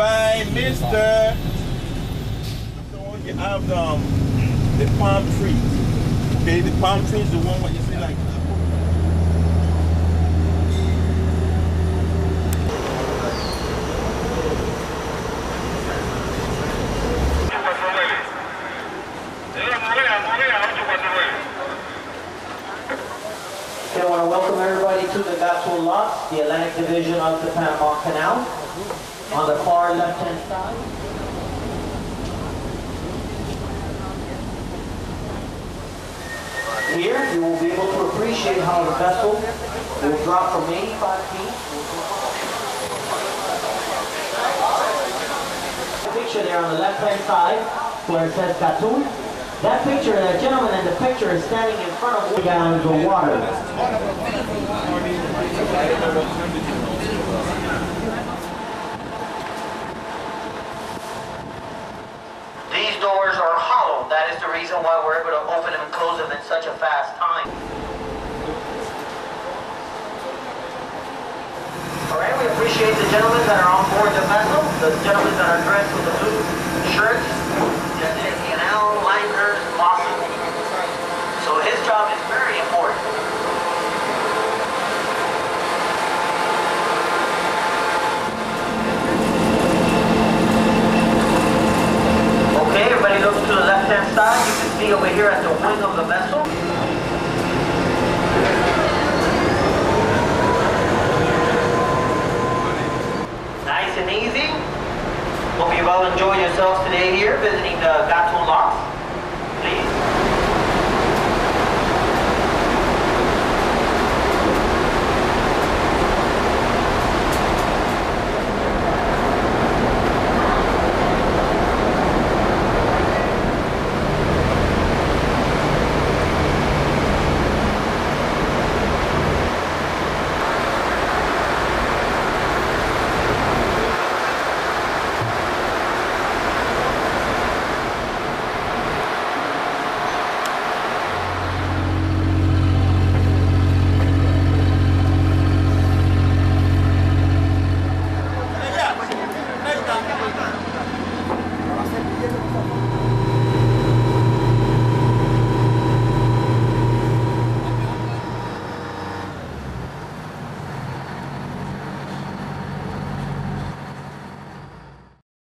is the, you have the, um, the palm trees. Okay, the palm tree is the one what you see like. I want to welcome everybody to the Gatun Locks, the Atlantic Division of the Panama Canal. On the far left-hand side. Here, you will be able to appreciate how the vessel will drop from 85 feet. The picture there on the left-hand side, where it says Gatun. That picture, that gentleman in the picture is standing in front of gallons of water. These doors are hollow. That is the reason why we're able to open them and close them in such a fast time. All right, we appreciate the gentlemen that are on board the vessel, the gentlemen that are dressed with the see over here at the wing of the vessel. Nice and easy. Hope you all enjoy yourselves today here visiting the Gatun Locks.